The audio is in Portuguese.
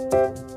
Música